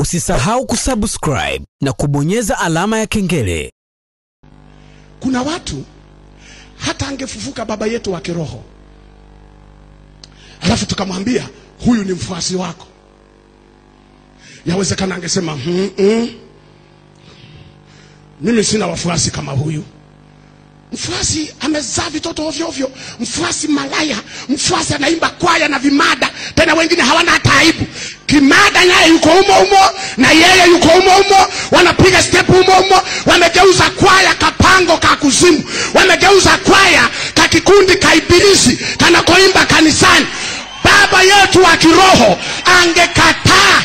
Usisahau kusubscribe na kubonyeza alama ya kengele. Kuna watu hata angefufuka baba yetu wa kiroho, alafu tukamwambia huyu ni mfuasi wako, yawezekana angesema mm -mm. Mimi sina wafuasi kama huyu. Mfuasi amezaa vitoto ovyo ovyo, mfuasi malaya, mfuasi anaimba kwaya na vimada, tena wengine hawana hata aibu. Kimada naye yuko umo umo, na yeye yuko umo umo, wanapiga step umo umo, wamegeuza kwaya kapango ka kuzimu, wamegeuza kwaya ka kikundi ka ibilisi kanakoimba kanisani. Baba yetu wa kiroho angekataa.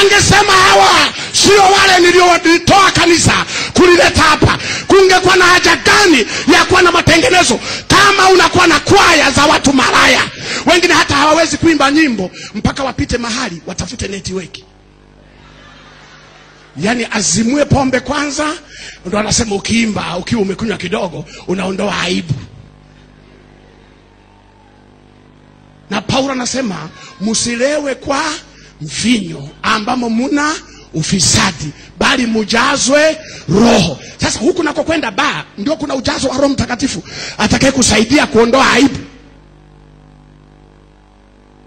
Angesema hawa sio wale niliowatoa kanisa kulileta hapa. Kungekuwa na haja gani ya kuwa na matengenezo kama unakuwa na kwaya za watu maraya? Wengine hata hawawezi kuimba nyimbo mpaka wapite mahali watafute network, yaani azimue pombe kwanza, ndo anasema ukiimba ukiwa umekunywa kidogo unaondoa aibu. Na Paulo anasema msilewe kwa mvinyo ambamo muna ufisadi, bali mujazwe Roho. Sasa huku nako kwenda baa ndio kuna ujazo wa Roho Mtakatifu atakaye kusaidia kuondoa aibu.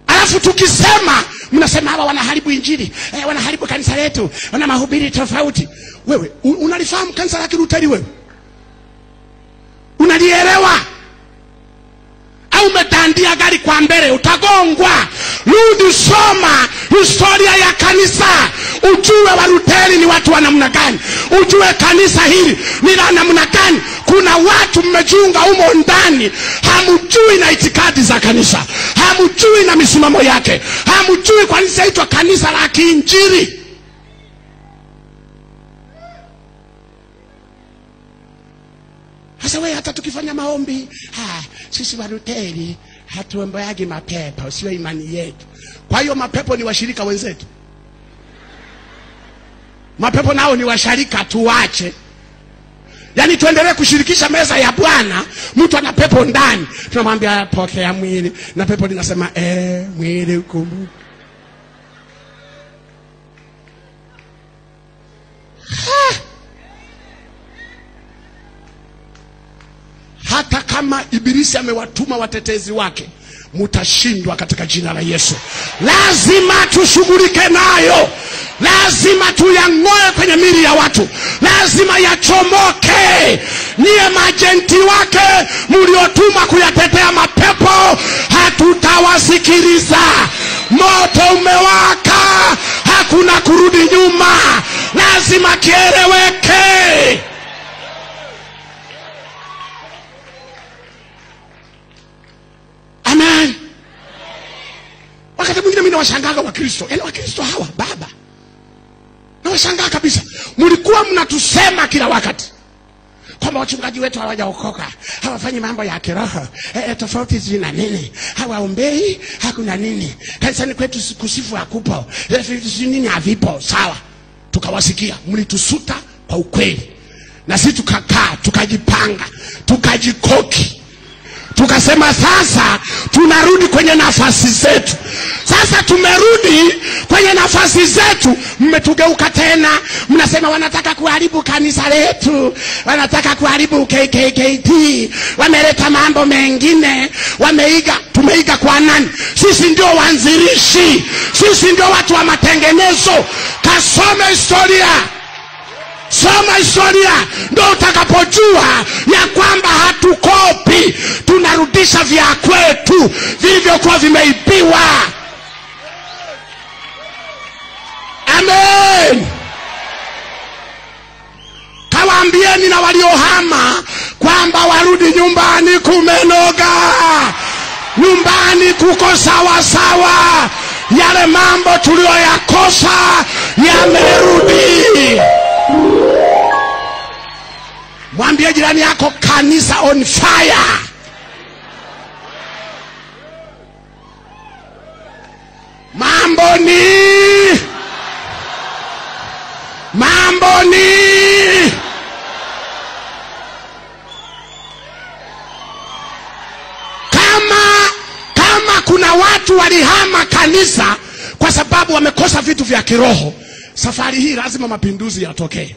Alafu tukisema mnasema hawa wanaharibu Injili eh, wanaharibu kanisa letu, wana mahubiri tofauti. Wewe unalifahamu kanisa la Kiluteri? Wewe unalielewa? Umetandia gari kwa mbele, utagongwa. Rudi soma historia ya kanisa, ujue Waluteri ni watu wa namna gani, ujue kanisa hili ni la namna gani. Kuna watu mmejiunga humo ndani, hamjui na itikadi za kanisa, hamjui na misimamo yake, hamjui kwa nini kanisa la kiinjili. Sasa wewe hata tukifanya maombi ha, sisi Waluteri hatuombeagi mapepo, sio imani yetu. Kwa hiyo mapepo ni washirika wenzetu, mapepo nao ni washirika, tuwache. Yaani tuendelee kushirikisha meza ya Bwana. Mtu ana pepo ndani, tunamwambia pokea mwili, na pepo linasema eh, mwili ukumbuke. hata kama ibilisi amewatuma watetezi wake mutashindwa katika jina la Yesu. Lazima tushughulike nayo, lazima tuyang'oe kwenye mili ya watu, lazima yachomoke. Niye majenti wake mliotuma kuyatetea mapepo, hatutawasikiliza. Moto umewaka, hakuna kurudi nyuma, lazima kieleweke. Nawashangaga Wakristo, yaani Wakristo hawa baba, nawashangaa kabisa. Mlikuwa mnatusema kila wakati kwamba wachungaji wetu hawajaokoka, hawafanyi mambo ya kiroho e, e, tofauti zina nini, hawaombei, hakuna nini, kanisani kwetu kusifu hakupo, e, nini havipo. Sawa, tukawasikia, mlitusuta kwa ukweli, na sisi tukakaa, tukajipanga, tukajikoki tukasema sasa tunarudi kwenye nafasi zetu. Sasa tumerudi kwenye nafasi zetu, mmetugeuka tena, mnasema wanataka kuharibu kanisa letu, wanataka kuharibu KKKT, wameleta mambo mengine, wameiga. Tumeiga kwa nani? Sisi ndio wanzilishi, sisi ndio watu wa matengenezo. Kasome historia soma historia. Ndo utakapojua ya kwamba hatukopi. Tunarudisha vya kwetu vilivyokuwa vimeibiwa. Amen. Kawaambieni na waliohama kwamba warudi nyumbani kumenoga. Nyumbani kuko sawa sawa. Yale mambo tuliyoyakosa yamerudi mwambie jirani yako kanisa on fire. Mambo ni mambo ni. Kama kama kuna watu walihama kanisa kwa sababu wamekosa vitu vya kiroho safari hii lazima mapinduzi yatokee.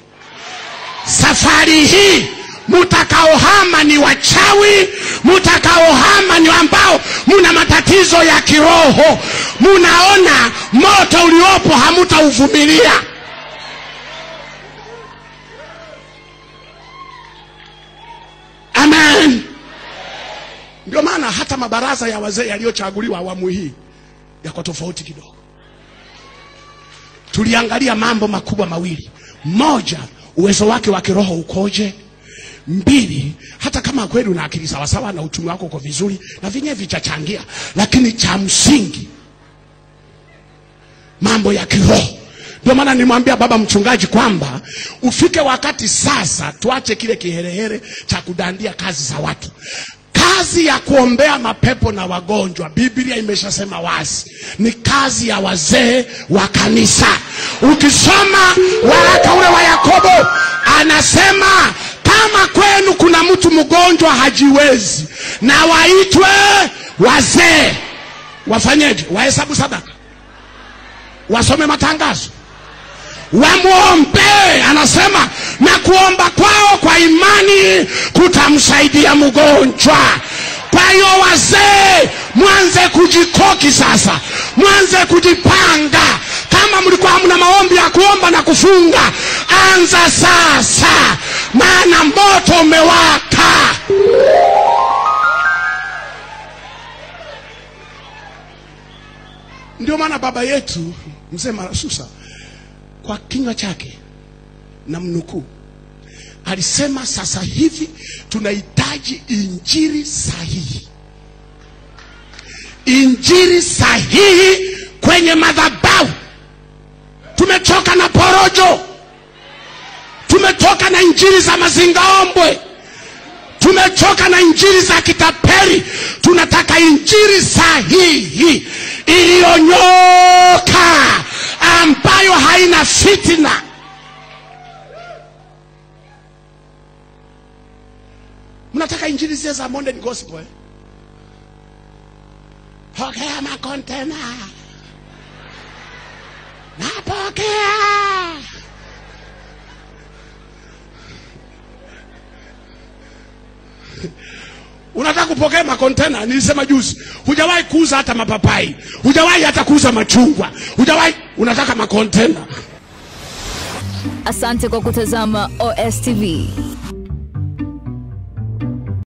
Safari hii mutakaohama ni wachawi mutakaohama ni ambao muna matatizo ya kiroho. Munaona moto uliopo hamutauvumilia. Amen. Ndio maana hata mabaraza ya wazee yaliyochaguliwa awamu hii yako tofauti kidogo tuliangalia mambo makubwa mawili. Moja uwezo wake wa kiroho ukoje? Mbili hata kama kweli una akili sawasawa na uchumi wako uko vizuri na vyenyewe vichachangia lakini cha msingi mambo ya kiroho. Ndio maana nimwambia baba mchungaji kwamba ufike wakati sasa tuache kile kiherehere cha kudandia kazi za watu kazi ya kuombea mapepo na wagonjwa biblia imeshasema wazi ni kazi ya wazee wa kanisa. Ukisoma waraka ule wa yakobo anasema kama kwenu kuna mtu mgonjwa hajiwezi na waitwe wazee. Wafanyeje? Wahesabu sadaka? Wasome matangazo? Wamwombee anasema na kuomba kwao kwa imani kutamsaidia mgonjwa kwa wazee mwanze kujikoki sasa. Mwanze kujipanga. Kama mlikuwa hamna maombi ya kuomba na kufunga anza sasa. Maana moto umewaka. Ndio maana baba yetu mzee marasusa kwa kinywa chake na mnukuu alisema sasa hivi tunahitaji injiri sahihi. Injiri sahihi kwenye madhabahu. Tumechoka na porojo. Tumechoka na injiri za mazingaombwe. Tumechoka na injiri za kitaperi. tunataka injiri sahihi iliyonyoka ambayo haina fitina mnataka injili zile za modern gospel eh? pokea makontena napokea unataka kupokea makontena nilisema juzi hujawahi kuuza hata mapapai hujawahi hata kuuza machungwa hujawahi unataka makontena Asante kwa kutazama OSTV.